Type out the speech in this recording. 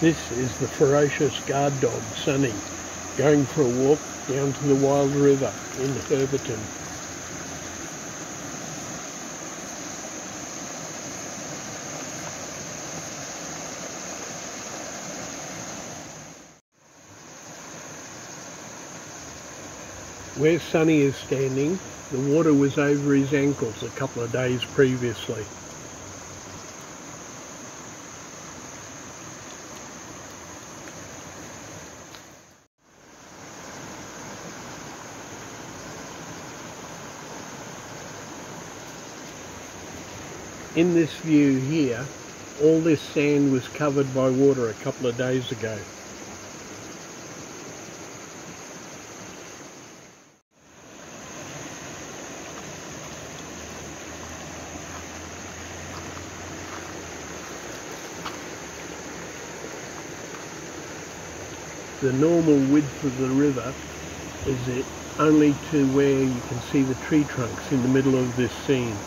This is the ferocious guard dog, Sunny, going for a walk down to the Wild River in Herberton. Where Sunny is standing, the water was over his ankles a couple of days previously. In this view here, all this sand was covered by water a couple of days ago. The normal width of the river is it only to where you can see the tree trunks in the middle of this scene.